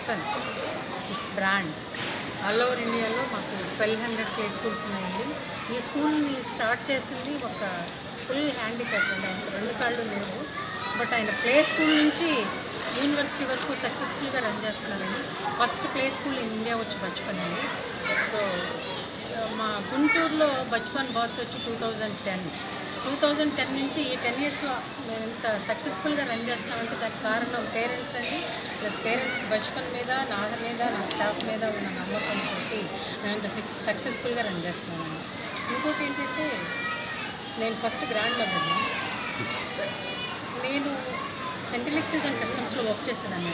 Bachpan it's brand all over ఇండియాలో మాకు twelve hundred play schools ఉన్నాయండి. ఈ స్కూల్ని స్టార్ట్ చేసింది ఒక ఫుల్ హ్యాండిక్యాప్ అండి ఆయనకు రెండు కాళ్ళు లేవు. బట్ ఆయన ప్లే స్కూల్ నుంచి యూనివర్సిటీ వరకు సక్సెస్ఫుల్గా రన్ చేస్తున్నారండి. First play school in India వచ్చి బచ్పన్ అండి. సో మా గుంటూరులో బచ్పన్ బాత్ వచ్చి two thousand ten two thousand ten నుంచి ఈ టెన్ ఇయర్స్లో మేము ఇంత సక్సెస్ఫుల్గా రన్ చేస్తామంటే దానికి కారణం పేరెంట్స్ అండి. ప్లస్ పేరెంట్స్ బచ్పన్ మీద నా మీద నా స్టాఫ్ మీద ఉన్న నమ్మకం తోటి మేము ఇంత సక్సెస్ఫుల్గా రన్ చేస్తామండి ఇంకోటి ఏంటంటే నేను ఫస్ట్ గ్రాండ్ మదర్ని నేను సెంట్రల్ ఎక్సైజ్ అండ్ కస్టమ్స్లో వర్క్ చేసేదాన్ని.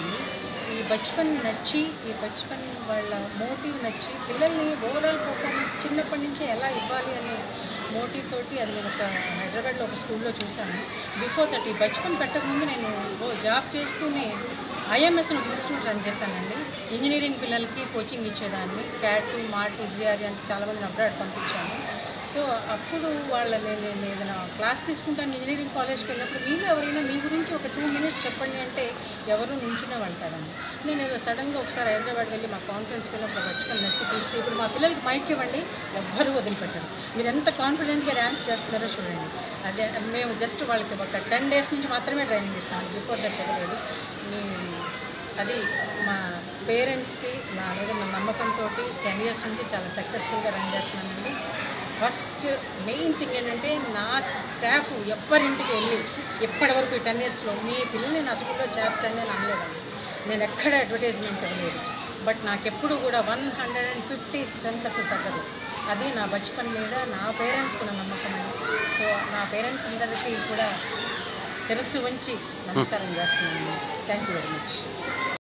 ఈ బచ్పన్ నచ్చి ఈ బచ్పన్ వాళ్ళ మోటివ్ నచ్చి పిల్లల్ని ఓవరాల్ పర్ఫార్మెన్స్ చిన్నప్పటి నుంచే ఎలా ఇవ్వాలి అనే మోటివ్ తోటి అది నేను ఒక హైదరాబాద్లో ఒక స్కూల్లో చూశాను. బిఫోర్ థర్టీ ఈ బచ్పన్ పెట్టకముందు నేను ఓ జాబ్ చేస్తూనే ఐఎంఎస్ ఒక ఇన్స్టిట్యూట్ రన్ చేశానండి. ఇంజనీరింగ్ పిల్లలకి కోచింగ్ ఇచ్చేదాన్ని. క్యాట్ మార్ట్ జిఆర్ అంటే చాలామందిని అబ్రాడ్ పంపించాను. సో అప్పుడు వాళ్ళ నేను నేను ఏదైనా క్లాస్ తీసుకుంటాను ఇంజనీరింగ్ కాలేజ్కి వెళ్ళినప్పుడు మీరు ఎవరైనా మీ గురించి ఒక టూ మినిట్స్ చెప్పండి అంటే ఎవరు నుంచునే వెళ్తారండి. నేను ఏదో సడన్గా ఒకసారి హైదరాబాద్ వెళ్ళి మా కాన్ఫరెన్స్కి వెళ్ళినప్పుడు వచ్చుకొని నచ్చి తీస్తే ఇప్పుడు మా పిల్లలకి మైక్ ఇవ్వండి ఎవ్వరూ వదిలిపెట్టరు. మీరు ఎంత కాన్ఫిడెంట్గా డ్యాన్స్ చేస్తున్నారో చూడండి. అదే మేము జస్ట్ వాళ్ళకి ఒక టెన్ డేస్ నుంచి మాత్రమే ట్రైనింగ్ ఇస్తాము బిఫోర్ దట్ ఇవ్వలేదు మీ అది మా పేరెంట్స్కి నా మీద మా నమ్మకంతో టెన్ ఇయర్స్ నుంచి చాలా సక్సెస్ఫుల్గా రన్ చేస్తున్నానండి. ఫస్ట్ మెయిన్ థింగ్ ఏంటంటే నా స్టాఫ్ ఎవరింటికి వెళ్ళి ఎప్పటి వరకు ఈ టెన్ ఇయర్స్లో మీ పిల్లల్ని నా స్కూల్లో చేర్చండి అని అనలేదండి. నేను ఎక్కడ అడ్వర్టైజ్మెంట్ అవ్వలేదు బట్ నాకెప్పుడు కూడా one hundred and fifty strength అసలు తగ్గదు. అది నా బచ్పన్ మీద నా పేరెంట్స్కు ఉన్న నమ్మకం సో నా పేరెంట్స్ అందరికీ కూడా శిరస్సు ఉంచి నమస్కారం చేస్తున్నాను. Thank you very much